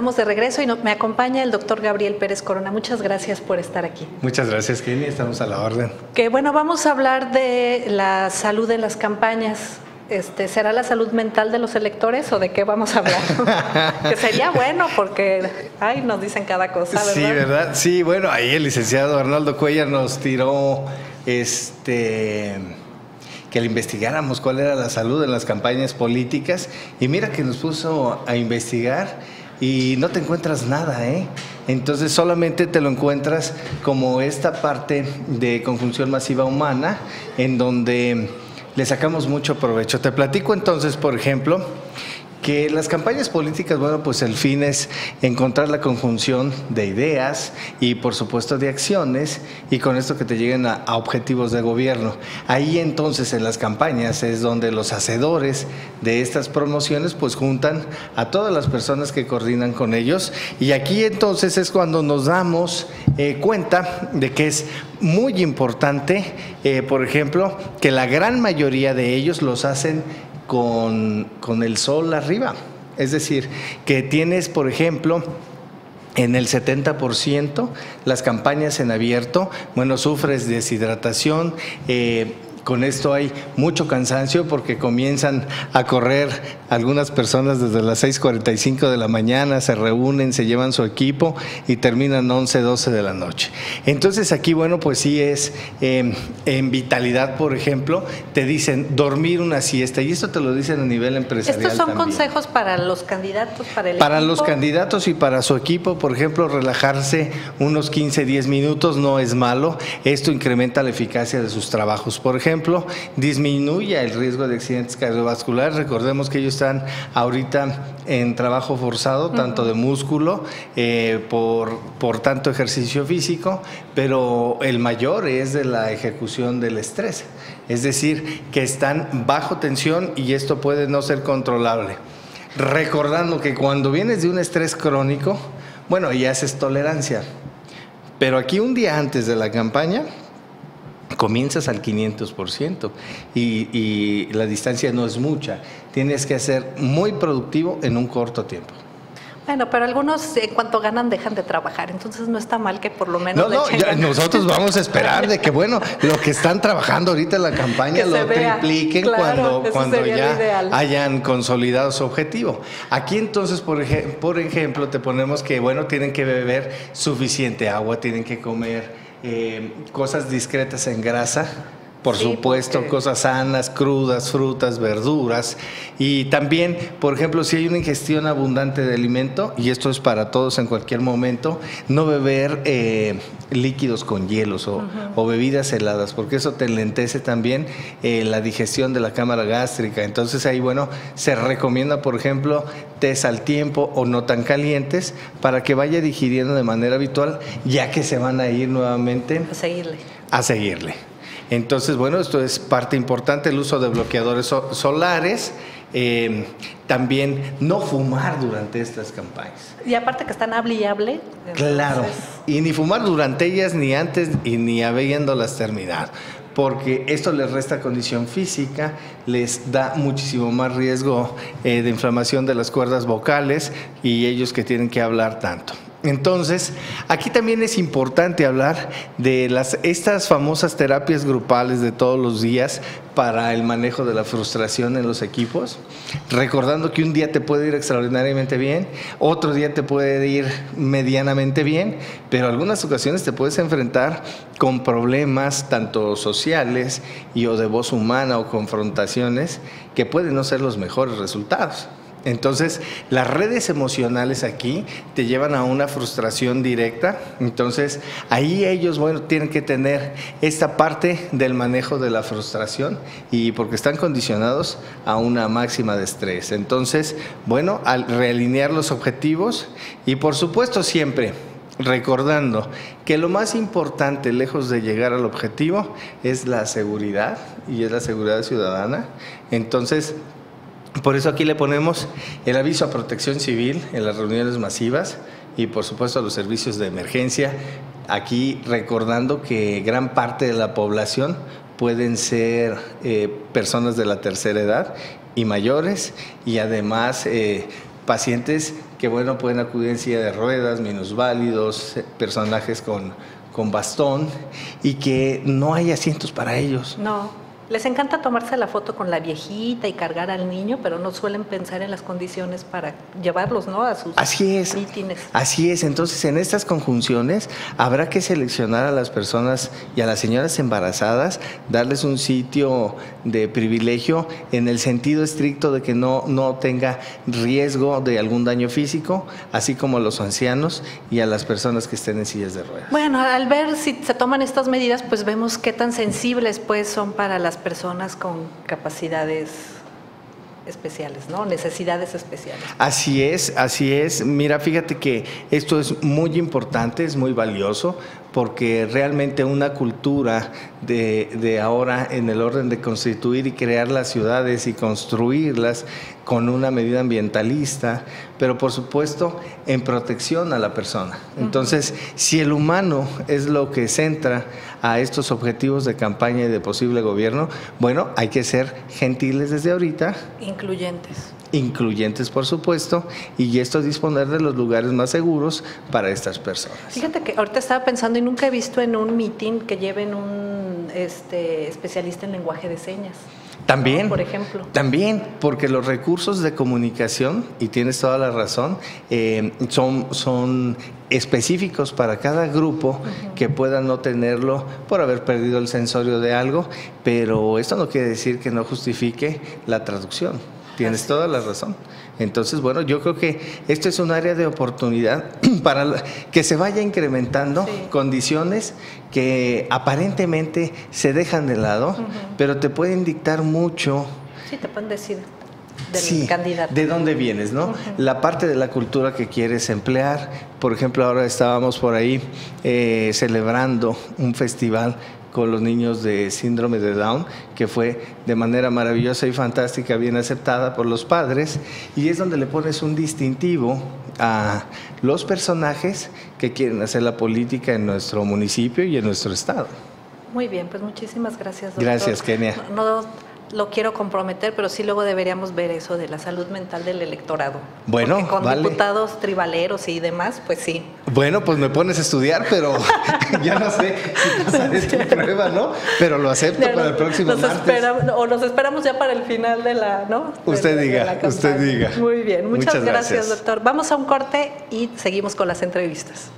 Estamos de regreso y me acompaña el doctor Gabriel Pérez Corona. Muchas gracias por estar aquí. Muchas gracias, Kenny. Estamos a la orden. Que bueno, vamos a hablar de la salud en las campañas. Este, ¿Será la salud mental de los electores o de qué vamos a hablar? que sería bueno porque, ay, nos dicen cada cosa, ¿verdad? Sí, ¿verdad? Sí, bueno, ahí el licenciado Arnaldo Cuellar nos tiró este que le investigáramos cuál era la salud en las campañas políticas y mira que nos puso a investigar y no te encuentras nada, ¿eh? Entonces solamente te lo encuentras como esta parte de conjunción masiva humana en donde le sacamos mucho provecho. Te platico entonces, por ejemplo, que las campañas políticas, bueno, pues el fin es encontrar la conjunción de ideas y por supuesto de acciones y con esto que te lleguen a, objetivos de gobierno. Ahí entonces en las campañas es donde los hacedores de estas promociones pues juntan a todas las personas que coordinan con ellos y aquí entonces es cuando nos damos eh, cuenta de que es muy importante, eh, por ejemplo, que la gran mayoría de ellos los hacen con, el sol arriba. Es decir, que tienes, por ejemplo, en el 70% las campañas en abierto, bueno, sufres deshidratación, eh, con esto hay mucho cansancio porque comienzan a correr algunas personas desde las 6.45 de la mañana, se reúnen, se llevan su equipo y terminan 11, 12 de la noche. Entonces aquí, bueno, pues sí es em, en vitalidad, por ejemplo, te dicen dormir una siesta y esto te lo dicen a nivel empresarial. Estos son consejos para los candidatos, para el Para los candidatos y para su equipo, por ejemplo, relajarse unos 15, 10 minutos no es malo. Esto incrementa la eficacia de sus trabajos. Por ejemplo, ejemplo, disminuya el riesgo de accidentes cardiovasculares. Recordemos que ellos están ahorita en trabajo forzado, tanto de músculo, eh, por, por tanto ejercicio físico, pero el mayor es de la ejecución del estrés. Es decir, que están bajo tensión y esto puede no ser controlable. Recordando que cuando vienes de un estrés crónico, bueno, ya haces tolerancia. Pero aquí un día antes de la campaña, comienzas al 500% y, y la distancia no es mucha. Tienes que ser muy productivo en un corto tiempo. Bueno, pero algunos en cuanto ganan dejan de trabajar, entonces no está mal que por lo menos... No, no, nosotros vamos a esperar de que, bueno, lo que están trabajando ahorita en la campaña lo tripliquen cuando, cuando ya hayan consolidado su objetivo. Aquí entonces, por, por ejemplo, te ponemos que, bueno, tienen que beber suficiente agua, tienen que comer eh, cosas discretas en grasa, por supuesto, cosas sanas, crudas, frutas, verduras. Y también, por ejemplo, si hay una ingestión abundante de alimento, y esto es para todos en cualquier momento, no beber eh, líquidos con hielos o, bebidas heladas, porque eso te enlentece también eh, la digestión de la cámara gástrica. Entonces ahí, bueno, se recomienda, por ejemplo, tés al tiempo o no tan calientes para que vaya digiriendo de manera habitual, ya que se van a ir nuevamente a seguirle. A seguirle. Entonces, bueno, esto es parte importante, el uso de bloqueadores solares. Em, también no fumar durante estas campañas. Y aparte que están hable y hable. Claro, y ni fumar durante ellas, ni antes, y ni habiéndolas terminar, porque esto les resta condición física, les da muchísimo más riesgo eh, de inflamación de las cuerdas vocales y ellos que tienen que hablar tanto. Entonces, aquí también es importante hablar de las, estas famosas terapias grupales de todos los días para el manejo de la frustración en los equipos, recordando que un día te puede ir extraordinariamente bien, otro día te puede ir medianamente bien, pero algunas ocasiones te puedes enfrentar con problemas tanto sociales y o de voz humana o confrontaciones que pueden no ser los mejores resultados. Entonces, las redes emocionales aquí te llevan a una frustración directa. Entonces, ahí ellos, bueno, tienen que tener esta parte del manejo de la frustración y porque están condicionados a una máxima de estrés. Entonces, bueno, al realinear los objetivos y por supuesto siempre recordando que lo más importante, lejos de llegar al objetivo, es la seguridad y es la seguridad ciudadana. Entonces, por eso aquí le ponemos el aviso a protección civil en las reuniones masivas y por supuesto a los servicios de emergencia. Aquí recordando que gran parte de la población pueden ser eh, personas de la tercera edad y mayores y además eh, pacientes que bueno, pueden acudir en silla de ruedas, minusválidos, eh, personajes con, con bastón y que no hay asientos para ellos. No, les encanta tomarse la foto con la viejita y cargar al niño, pero no suelen pensar en las condiciones para llevarlos ¿no? a sus así es, mítines. Así es, entonces en estas conjunciones habrá que seleccionar a las personas y a las señoras embarazadas, darles un sitio de privilegio en el sentido estricto de que no, no tenga riesgo de algún daño físico, así como a los ancianos y a las personas que estén en sillas de ruedas. Bueno, al ver si se toman estas medidas, pues vemos qué tan sensibles pues son para las personas con capacidades especiales, ¿no? Necesidades especiales. Así es, así es. Mira, fíjate que esto es muy importante, es muy valioso, porque realmente una cultura de, de, ahora en el orden de constituir y crear las ciudades y construirlas con una medida ambientalista, pero por supuesto en protección a la persona. Entonces, si el humano es lo que centra a estos objetivos de campaña y de posible gobierno, bueno, hay que ser gentiles desde ahorita. Incluyentes incluyentes por supuesto, y esto disponer de los lugares más seguros para estas personas. Fíjate que ahorita estaba pensando y nunca he visto en un meeting que lleven un este, especialista en lenguaje de señas. También, por ejemplo. También, porque los recursos de comunicación, y tienes toda la razón, eh, son, son específicos para cada grupo que pueda no tenerlo por haber perdido el sensorio de algo, pero esto no quiere decir que no justifique la traducción. Tienes toda la razón. Entonces, bueno, yo creo que esto es un área de oportunidad para que se vaya incrementando condiciones que aparentemente se dejan de lado, pero te pueden dictar mucho. Sí, te pueden decir del candidato. ¿De dónde vienes, no? La parte de la cultura que quieres emplear. Por ejemplo, ahora estábamos por ahí eh, celebrando un festival con los niños de síndrome de Down, que fue de manera maravillosa y fantástica, bien aceptada por los padres, y es donde le pones un distintivo a los personajes que quieren hacer la política en nuestro municipio y en nuestro estado. Muy bien, pues muchísimas gracias. Doctor. Gracias, Kenia lo quiero comprometer, pero sí luego deberíamos ver eso de la salud mental del electorado. Bueno, Porque con diputados tribaleros y demás, pues sí. Bueno, pues me pones a estudiar, pero ya no sé si pasaré esta prueba, ¿no? Pero lo acepto para el próximo nos martes. o nos esperamos ya para el final de la, ¿no? usted diga, usted diga. Muy bien, muchas, gracias, doctor. Vamos a un corte y seguimos con las entrevistas.